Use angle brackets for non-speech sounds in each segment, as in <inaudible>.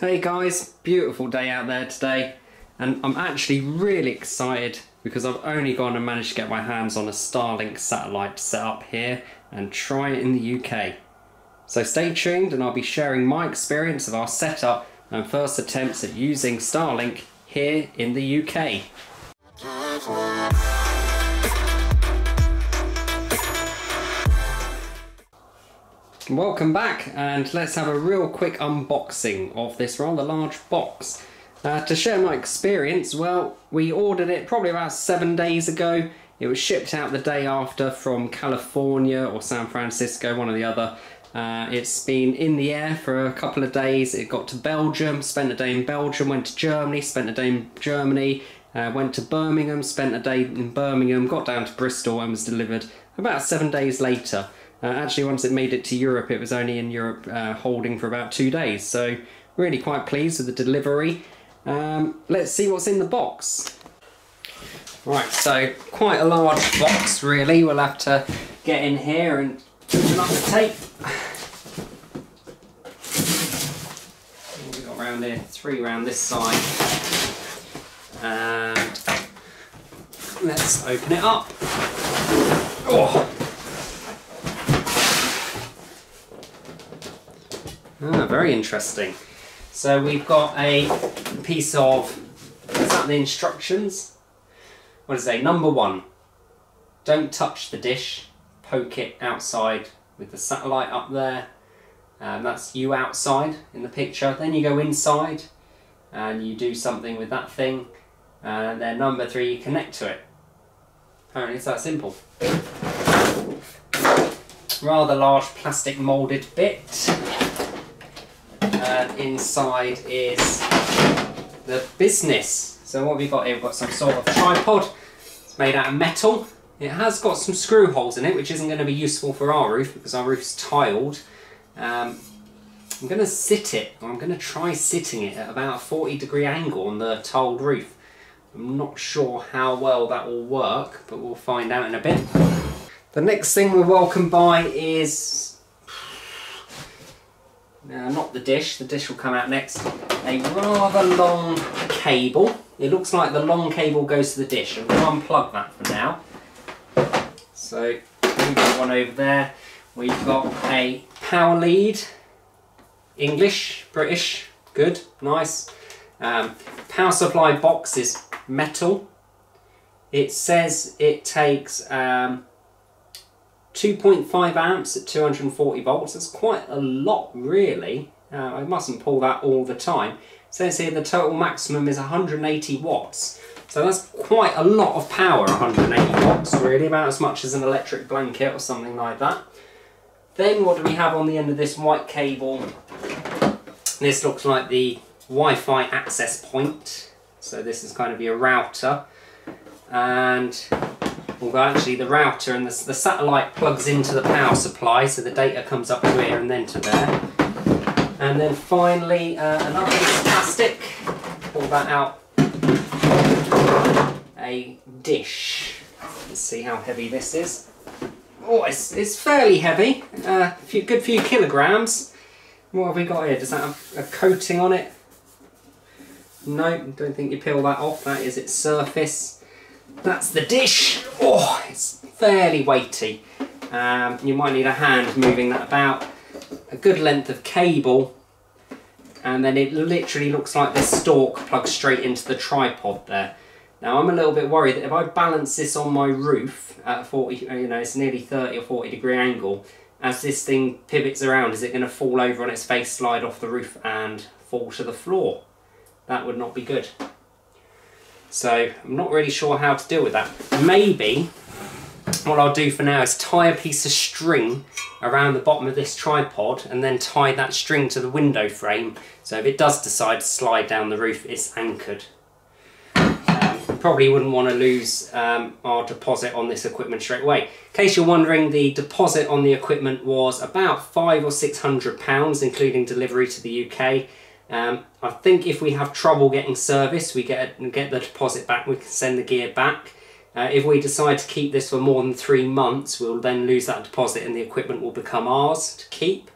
Hey guys, beautiful day out there today and I'm actually really excited because I've only gone and managed to get my hands on a Starlink satellite set up here and try it in the UK. So stay tuned and I'll be sharing my experience of our setup and first attempts at using Starlink here in the UK. Welcome back and let's have a real quick unboxing of this rather large box. Uh, to share my experience, well, we ordered it probably about seven days ago. It was shipped out the day after from California or San Francisco, one or the other. Uh, it's been in the air for a couple of days. It got to Belgium, spent a day in Belgium, went to Germany, spent a day in Germany, uh, went to Birmingham, spent a day in Birmingham, got down to Bristol and was delivered about seven days later. Uh, actually, once it made it to Europe, it was only in Europe uh, holding for about two days. So, really quite pleased with the delivery. Um, let's see what's in the box. Right, so quite a large box, really. We'll have to get in here and open up the tape. We've got around here, three around this side. And let's open it up. Oh. Ah, very interesting. So we've got a piece of, is that the instructions? What does it? Number one, don't touch the dish, poke it outside with the satellite up there. Um, that's you outside in the picture. Then you go inside and you do something with that thing. And then number three, you connect to it. Apparently it's that simple. Rather large plastic moulded bit inside is the business. So what we've got here, we've got some sort of tripod. It's made out of metal. It has got some screw holes in it, which isn't going to be useful for our roof because our roof's tiled. Um, I'm going to sit it, or I'm going to try sitting it at about a 40 degree angle on the tiled roof. I'm not sure how well that will work, but we'll find out in a bit. The next thing we're welcomed by is now, not the dish, the dish will come out next. A rather long cable. It looks like the long cable goes to the dish. I'm going to unplug that for now. So, we've got one over there. We've got a power lead. English, British, good, nice. Um, power supply box is metal. It says it takes um, 2.5 amps at 240 volts, that's quite a lot really. Uh, I mustn't pull that all the time. It says here the total maximum is 180 watts. So that's quite a lot of power, 180 watts really, about as much as an electric blanket or something like that. Then what do we have on the end of this white cable? This looks like the Wi-Fi access point. So this is kind of your router. And although actually the router and the, the satellite plugs into the power supply so the data comes up to here and then to there. And then finally uh, another piece of plastic, pull that out, a dish. Let's see how heavy this is. Oh, it's, it's fairly heavy, a uh, few, good few kilograms. What have we got here? Does that have a coating on it? No, don't think you peel that off. That is its surface. That's the dish. Oh, it's fairly weighty. Um, you might need a hand moving that about. A good length of cable and then it literally looks like this stalk plugs straight into the tripod there. Now I'm a little bit worried that if I balance this on my roof at 40, you know, it's nearly 30 or 40 degree angle, as this thing pivots around, is it going to fall over on its face, slide off the roof and fall to the floor? That would not be good. So I'm not really sure how to deal with that. Maybe what I'll do for now is tie a piece of string around the bottom of this tripod and then tie that string to the window frame so if it does decide to slide down the roof it's anchored. Um, probably wouldn't want to lose um, our deposit on this equipment straight away. In case you're wondering the deposit on the equipment was about five or six hundred pounds including delivery to the UK um, I think if we have trouble getting service, we get, get the deposit back, we can send the gear back. Uh, if we decide to keep this for more than three months, we'll then lose that deposit and the equipment will become ours to keep.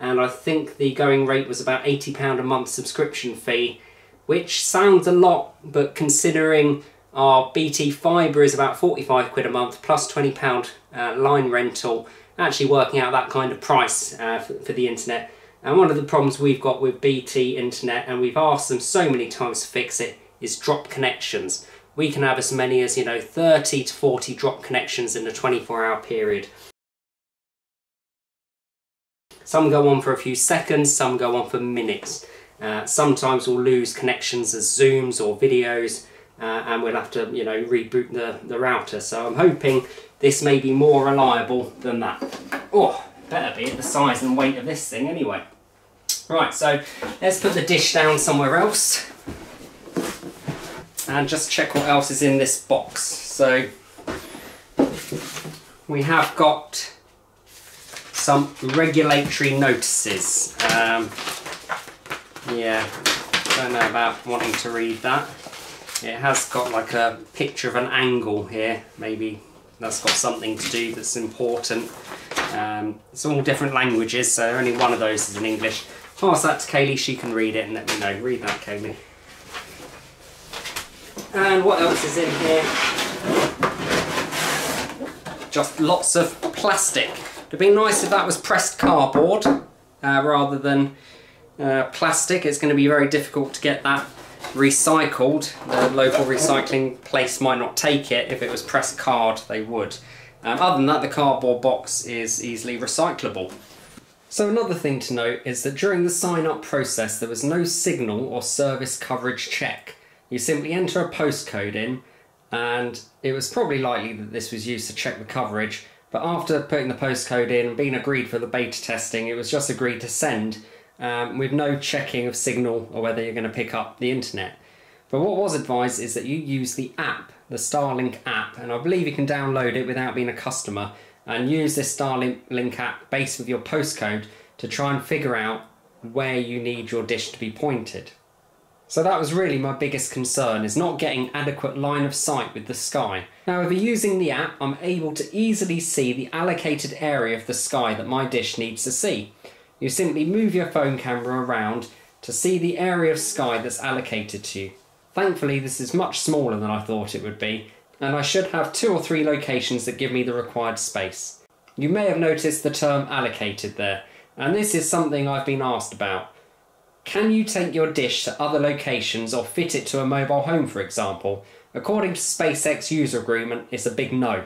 and I think the going rate was about £80 a month subscription fee, which sounds a lot, but considering our BT fibre is about 45 quid a month plus £20 uh, line rental, actually working out that kind of price uh, for, for the internet. And one of the problems we've got with BT internet, and we've asked them so many times to fix it, is drop connections. We can have as many as, you know, 30 to 40 drop connections in a 24 hour period. Some go on for a few seconds, some go on for minutes. Uh, sometimes we'll lose connections as zooms or videos uh, and we'll have to, you know, reboot the, the router. So I'm hoping this may be more reliable than that. Oh, better be at the size and weight of this thing anyway. Right, so let's put the dish down somewhere else and just check what else is in this box. So we have got some regulatory notices. Um, yeah, don't know about wanting to read that. It has got like a picture of an angle here, maybe that's got something to do that's important. Um, it's all different languages, so only one of those is in English. Pass that to Kaylee, she can read it and let me know. Read that, Kaylee. And what else is in here? Just lots of plastic. It'd be nice if that was pressed cardboard uh, rather than uh, plastic. It's going to be very difficult to get that recycled. The local recycling place might not take it. If it was pressed card, they would. Um, other than that, the cardboard box is easily recyclable. So another thing to note is that during the sign up process there was no signal or service coverage check. You simply enter a postcode in and it was probably likely that this was used to check the coverage but after putting the postcode in and being agreed for the beta testing it was just agreed to send um, with no checking of signal or whether you're going to pick up the internet. But what was advised is that you use the app, the Starlink app, and I believe you can download it without being a customer and use this Starlink app based with your postcode to try and figure out where you need your dish to be pointed. So that was really my biggest concern, is not getting adequate line of sight with the sky. However, using the app, I'm able to easily see the allocated area of the sky that my dish needs to see. You simply move your phone camera around to see the area of sky that's allocated to you. Thankfully this is much smaller than I thought it would be, and I should have two or three locations that give me the required space. You may have noticed the term allocated there, and this is something I've been asked about. Can you take your dish to other locations or fit it to a mobile home for example? According to SpaceX user agreement, it's a big no.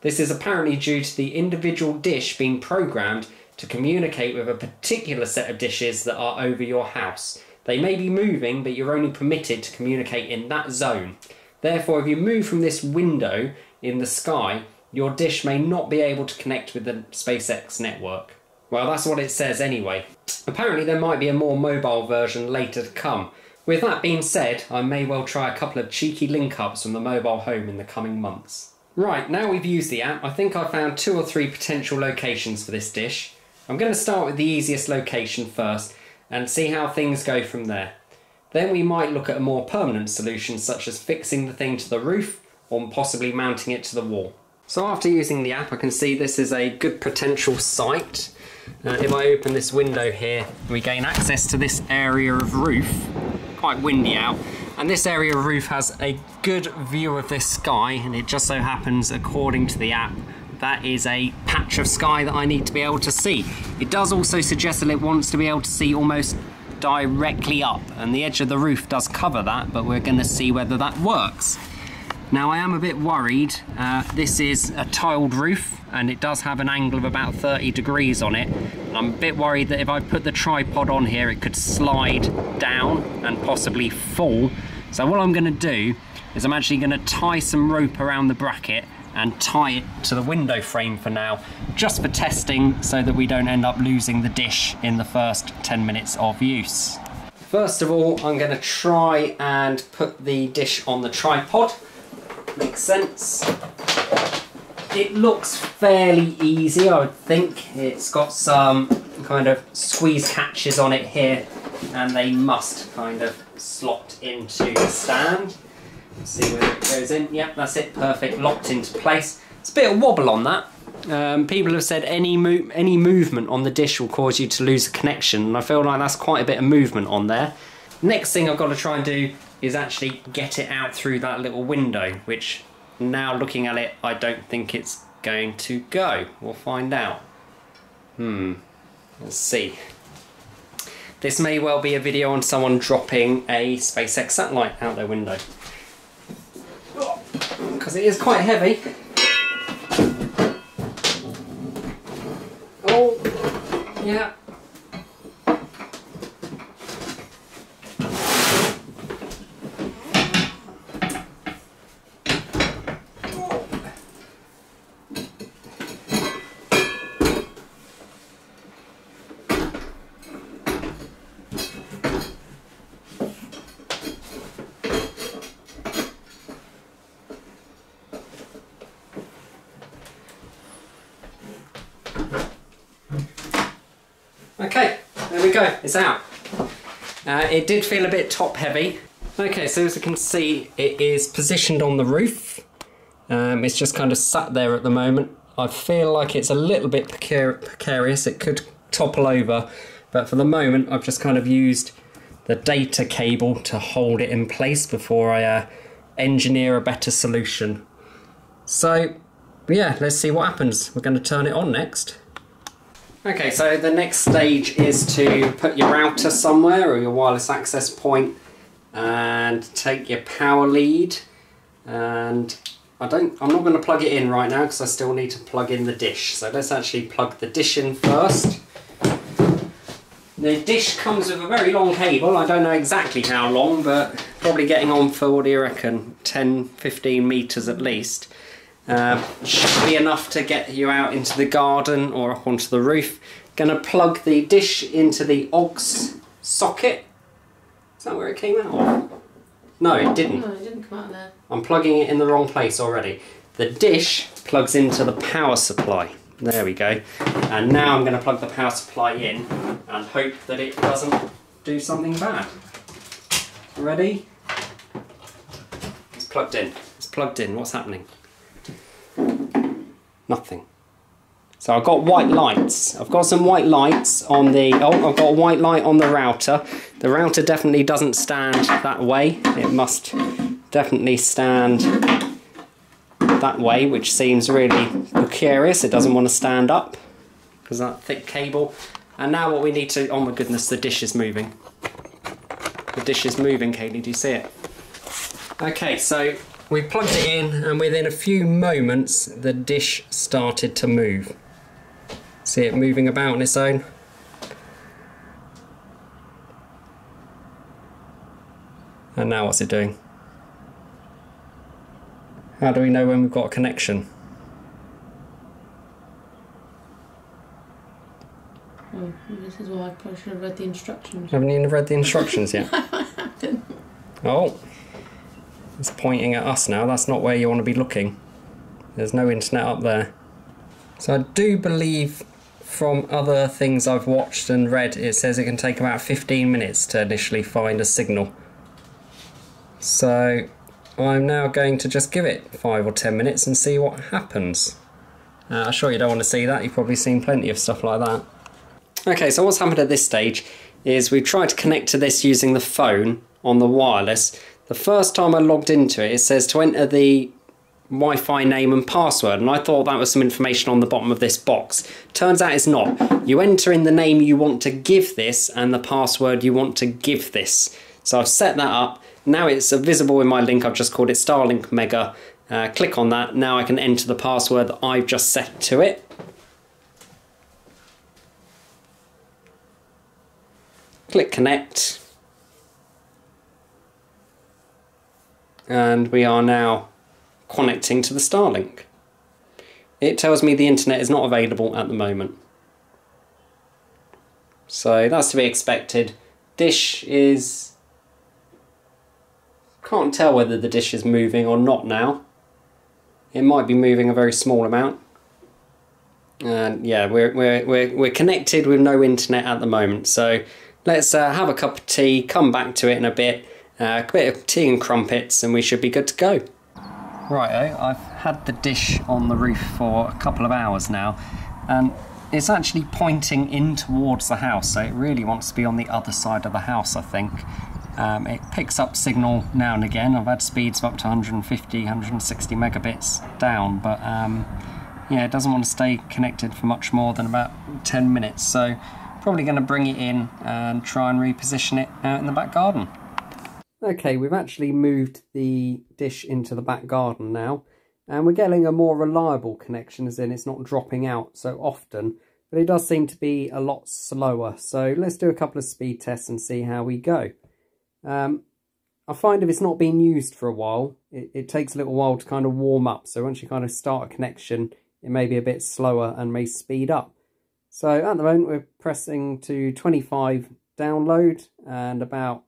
This is apparently due to the individual dish being programmed to communicate with a particular set of dishes that are over your house. They may be moving, but you're only permitted to communicate in that zone. Therefore, if you move from this window in the sky, your dish may not be able to connect with the SpaceX network. Well, that's what it says anyway. Apparently, there might be a more mobile version later to come. With that being said, I may well try a couple of cheeky link ups from the mobile home in the coming months. Right, now we've used the app, I think I found two or three potential locations for this dish. I'm going to start with the easiest location first and see how things go from there. Then we might look at a more permanent solution such as fixing the thing to the roof or possibly mounting it to the wall. So after using the app I can see this is a good potential site. Uh, if I open this window here we gain access to this area of roof, quite windy out, and this area of roof has a good view of this sky and it just so happens according to the app that is a patch of sky that I need to be able to see. It does also suggest that it wants to be able to see almost directly up and the edge of the roof does cover that but we're going to see whether that works. Now I am a bit worried, uh, this is a tiled roof and it does have an angle of about 30 degrees on it. I'm a bit worried that if I put the tripod on here it could slide down and possibly fall. So what I'm going to do is I'm actually going to tie some rope around the bracket and tie it to the window frame for now, just for testing so that we don't end up losing the dish in the first 10 minutes of use. First of all, I'm going to try and put the dish on the tripod. Makes sense. It looks fairly easy, I would think. It's got some kind of squeeze catches on it here, and they must kind of slot into the stand. See where it goes in. Yep, that's it, perfect, locked into place. It's a bit of wobble on that. Um, people have said any mo- any movement on the dish will cause you to lose a connection, and I feel like that's quite a bit of movement on there. Next thing I've got to try and do is actually get it out through that little window, which now looking at it, I don't think it's going to go. We'll find out. Hmm. Let's see. This may well be a video on someone dropping a SpaceX satellite out their window. It is quite heavy. Oh, yeah. Okay, there we go, it's out. Uh, it did feel a bit top heavy. Okay, so as you can see, it is positioned on the roof. Um, it's just kind of sat there at the moment. I feel like it's a little bit precar precarious, it could topple over, but for the moment I've just kind of used the data cable to hold it in place before I uh, engineer a better solution. So, yeah, let's see what happens. We're going to turn it on next. Okay, so the next stage is to put your router somewhere or your wireless access point and take your power lead and I don't I'm not going to plug it in right now because I still need to plug in the dish. So let's actually plug the dish in first. The dish comes with a very long cable. I don't know exactly how long, but probably getting on for what do you reckon 10 15 meters at least. Uh, should be enough to get you out into the garden or up onto the roof. Gonna plug the dish into the aux socket. Is that where it came out of? No, it didn't. No, it didn't come out there. I'm plugging it in the wrong place already. The dish plugs into the power supply. There we go. And now I'm going to plug the power supply in and hope that it doesn't do something bad. Ready? It's plugged in. It's plugged in. What's happening? Nothing. So I've got white lights. I've got some white lights on the... Oh, I've got a white light on the router. The router definitely doesn't stand that way. It must definitely stand that way, which seems really precarious. It doesn't want to stand up because that thick cable. And now what we need to... Oh my goodness, the dish is moving. The dish is moving, Kaylee. Do you see it? Okay, so we plugged it in and within a few moments the dish started to move. See it moving about on its own? And now what's it doing? How do we know when we've got a connection? Oh, this is why I probably should have read the instructions. Haven't you read the instructions yet? Didn't- <laughs> Oh, it's pointing at us now. That's not where you want to be looking. There's no internet up there. So I do believe from other things I've watched and read, it says it can take about 15 minutes to initially find a signal. So I'm now going to just give it 5 or 10 minutes and see what happens. Uh, I'm sure you don't want to see that, you've probably seen plenty of stuff like that. Okay, so what's happened at this stage is we've tried to connect to this using the phone on the wireless. The first time I logged into it, it says to enter the Wi-Fi name and password, and I thought that was some information on the bottom of this box. Turns out it's not. You enter in the name you want to give this and the password you want to give this. So I've set that up. Now it's visible in my link. I've just called it Starlink Mega. Uh, click on that. Now I can enter the password that I've just set to it. Click connect. And we are now connecting to the Starlink. It tells me the internet is not available at the moment. So that's to be expected. Dish is... Can't tell whether the dish is moving or not now. It might be moving a very small amount. And yeah, we're, we're, we're, we're connected with no internet at the moment. So let's uh, have a cup of tea, come back to it in a bit. Uh, a bit of tea and crumpets and we should be good to go. Right, I've had the dish on the roof for a couple of hours now, and it's actually pointing in towards the house, so it really wants to be on the other side of the house, I think. Um, it picks up signal now and again. I've had speeds of up to 150, 160 megabits down, but um, yeah, it doesn't want to stay connected for much more than about 10 minutes. So probably going to bring it in and try and reposition it out in the back garden. Okay, we've actually moved the dish into the back garden now, and we're getting a more reliable connection, as in it's not dropping out so often, but it does seem to be a lot slower. So let's do a couple of speed tests and see how we go. Um, I find if it's not being used for a while, it, it takes a little while to kind of warm up. So once you kind of start a connection, it may be a bit slower and may speed up. So at the moment we're pressing to 25 download and about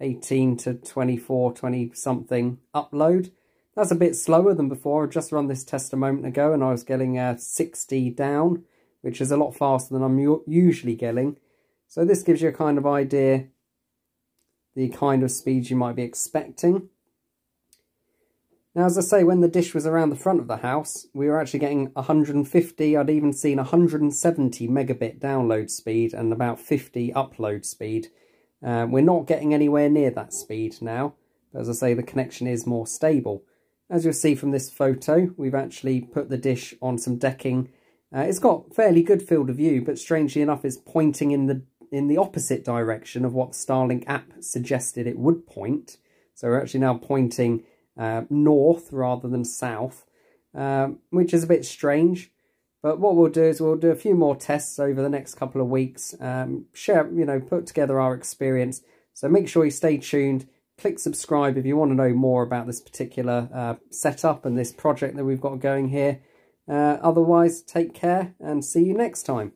18 to 24, 20 something upload. That's a bit slower than before. I just run this test a moment ago and I was getting a 60 down, which is a lot faster than I'm usually getting. So this gives you a kind of idea the kind of speed you might be expecting. Now, as I say, when the dish was around the front of the house, we were actually getting 150, I'd even seen 170 megabit download speed and about 50 upload speed. Uh, we're not getting anywhere near that speed now. But as I say, the connection is more stable. As you'll see from this photo, we've actually put the dish on some decking. Uh, it's got fairly good field of view, but strangely enough, is pointing in the in the opposite direction of what the Starlink app suggested it would point. So we're actually now pointing uh, north rather than south, um, which is a bit strange. But what we'll do is we'll do a few more tests over the next couple of weeks, um, share, you know, put together our experience. So make sure you stay tuned. Click subscribe if you want to know more about this particular uh, setup and this project that we've got going here. Uh, otherwise, take care and see you next time.